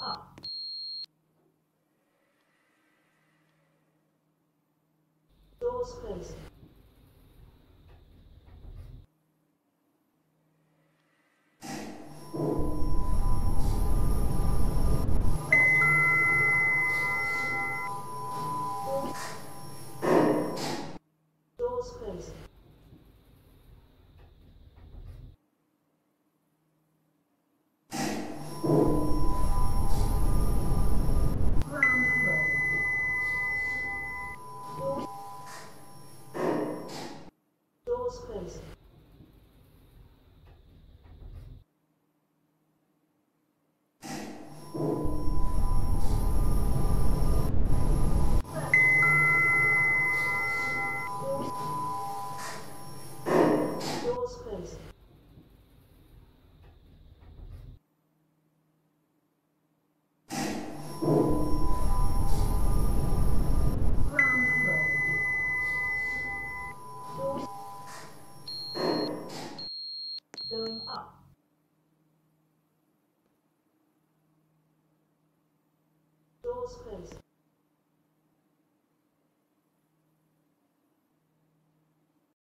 up. Doors closing. Doors closing.